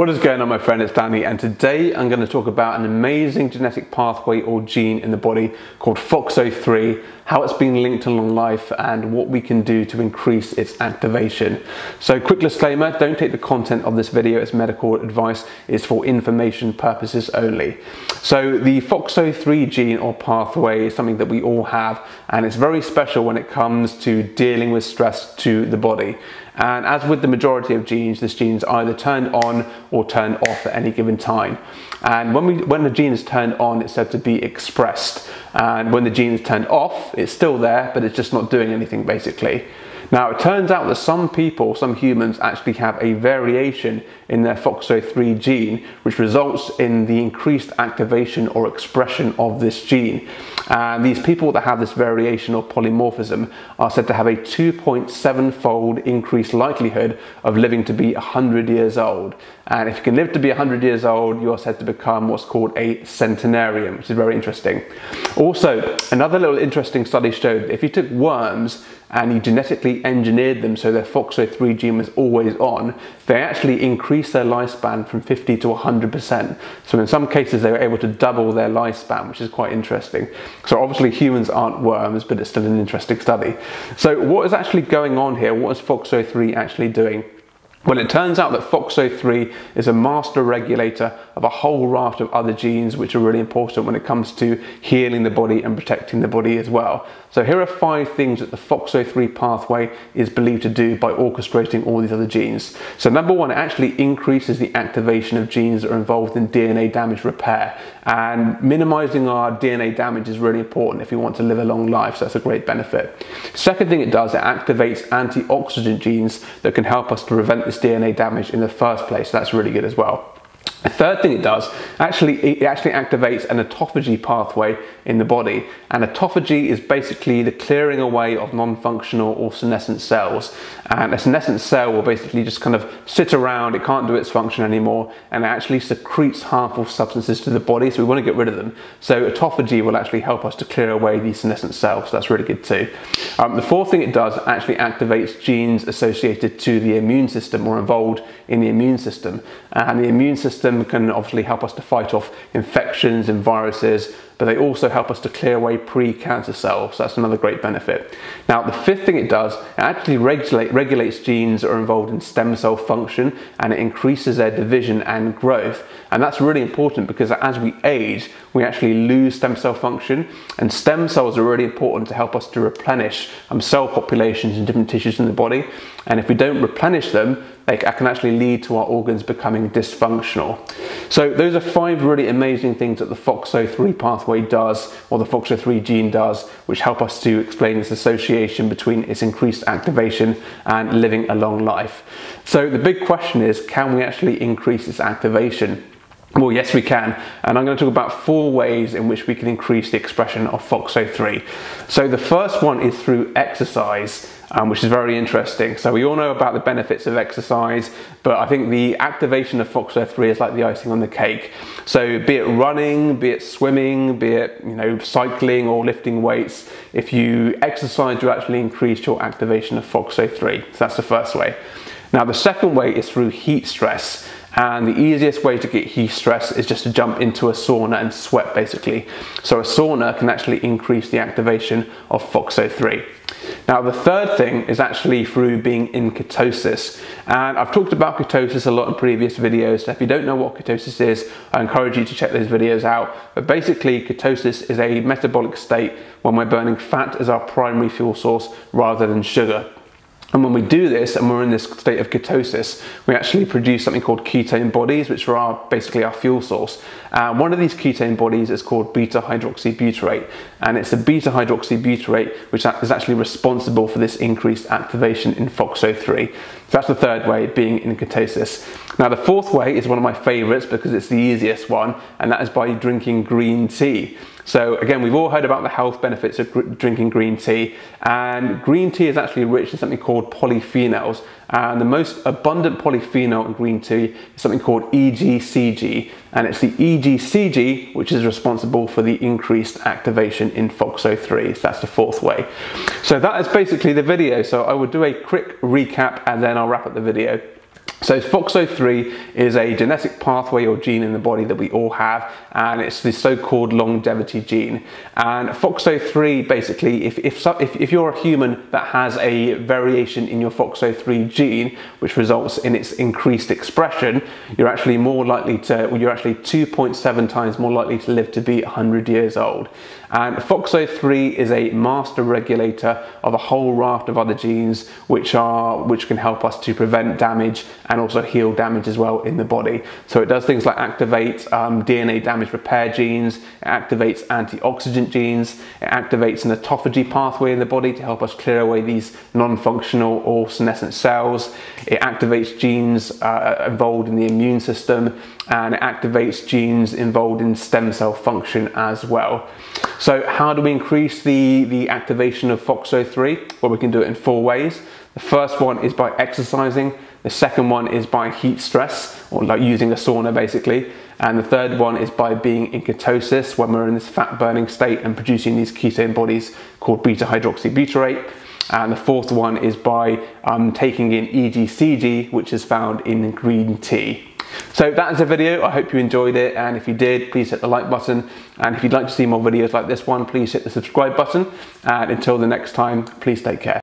What is going on my friend, it's Danny and today I'm going to talk about an amazing genetic pathway or gene in the body called FOXO3, how it's been linked to long life and what we can do to increase its activation. So quick disclaimer, don't take the content of this video as medical advice, it's for information purposes only. So the FOXO3 gene or pathway is something that we all have and it's very special when it comes to dealing with stress to the body. And as with the majority of genes, this gene is either turned on or turned off at any given time. And when, we, when the gene is turned on, it's said to be expressed. And when the gene is turned off, it's still there, but it's just not doing anything basically. Now, it turns out that some people, some humans, actually have a variation in their FOXO3 gene, which results in the increased activation or expression of this gene. And these people that have this variation or polymorphism are said to have a 2.7 fold increased likelihood of living to be 100 years old. And if you can live to be 100 years old, you're said to become what's called a centenarian, which is very interesting. Also, another little interesting study showed that if you took worms and you genetically engineered them so their FOXO3 gene was always on, they actually increased their lifespan from 50 to 100%. So in some cases they were able to double their lifespan, which is quite interesting. So obviously humans aren't worms, but it's still an interesting study. So what is actually going on here? What is FOXO3 actually doing? Well, it turns out that FOXO3 is a master regulator of a whole raft of other genes which are really important when it comes to healing the body and protecting the body as well. So here are five things that the FOXO3 pathway is believed to do by orchestrating all these other genes. So number one, it actually increases the activation of genes that are involved in DNA damage repair. And minimizing our DNA damage is really important if we want to live a long life, so that's a great benefit. Second thing it does, it activates antioxidant genes that can help us to prevent this DNA damage in the first place. So that's really good as well. The third thing it does, actually, it actually activates an autophagy pathway in the body. And autophagy is basically the clearing away of non-functional or senescent cells. And a senescent cell will basically just kind of sit around, it can't do its function anymore, and it actually secretes harmful substances to the body, so we want to get rid of them. So autophagy will actually help us to clear away these senescent cells, so that's really good too. Um, the fourth thing it does actually activates genes associated to the immune system or involved in the immune system. And the immune system system can obviously help us to fight off infections and viruses, but they also help us to clear away pre-cancer cells. So that's another great benefit. Now, the fifth thing it does, it actually regulate, regulates genes that are involved in stem cell function and it increases their division and growth. And that's really important because as we age, we actually lose stem cell function and stem cells are really important to help us to replenish um, cell populations in different tissues in the body. And if we don't replenish them, they can actually lead to our organs becoming dysfunctional. So those are five really amazing things that the FOXO3 pathway does, or the FOXO3 gene does, which help us to explain this association between its increased activation and living a long life. So the big question is, can we actually increase its activation? Well, yes, we can. And I'm going to talk about four ways in which we can increase the expression of FOXO3. So the first one is through exercise. Um, which is very interesting. So we all know about the benefits of exercise, but I think the activation of FOXO3 is like the icing on the cake. So be it running, be it swimming, be it you know cycling or lifting weights, if you exercise, you actually increase your activation of FOXO3. So that's the first way. Now the second way is through heat stress. And the easiest way to get heat stress is just to jump into a sauna and sweat basically. So a sauna can actually increase the activation of FOXO3. Now the third thing is actually through being in ketosis. And I've talked about ketosis a lot in previous videos, so if you don't know what ketosis is, I encourage you to check those videos out. But basically ketosis is a metabolic state when we're burning fat as our primary fuel source rather than sugar. And when we do this and we're in this state of ketosis, we actually produce something called ketone bodies, which are our, basically our fuel source. Uh, one of these ketone bodies is called beta hydroxybutyrate, and it's the beta hydroxybutyrate which is actually responsible for this increased activation in FOXO3. So that's the third way, being in ketosis. Now the fourth way is one of my favorites because it's the easiest one, and that is by drinking green tea. So again, we've all heard about the health benefits of gr drinking green tea, and green tea is actually rich in something called polyphenols. And the most abundant polyphenol in green tea is something called EGCG, and it's the EGCG which is responsible for the increased activation in FOXO3. So that's the fourth way. So that is basically the video. So I will do a quick recap and then I'll wrap up the video. So FOXO3 is a genetic pathway or gene in the body that we all have and it's the so-called longevity gene. And FOXO3 basically, if, if, if, you're a human that has a variation in your FOXO3 gene, which results in its increased expression, you're actually more likely to, well, you're actually 2.7 times more likely to live to be 100 years old. And FOXO3 is a master regulator of a whole raft of other genes which are which can help us to prevent damage and also heal damage as well in the body. So it does things like activate um, DNA damage repair genes, it activates antioxidant genes, it activates an autophagy pathway in the body to help us clear away these non-functional or senescent cells. It activates genes uh, involved in the immune system and it activates genes involved in stem cell function as well. So how do we increase the, the activation of FOXO3? Well, we can do it in four ways. The first one is by exercising. The second one is by heat stress, or like using a sauna basically. And the third one is by being in ketosis, when we're in this fat burning state and producing these ketone bodies called beta hydroxybutyrate. And the fourth one is by um, taking in EGCG, which is found in green tea. So that is the video. I hope you enjoyed it. And if you did, please hit the like button. And if you'd like to see more videos like this one, please hit the subscribe button. And until the next time, please take care.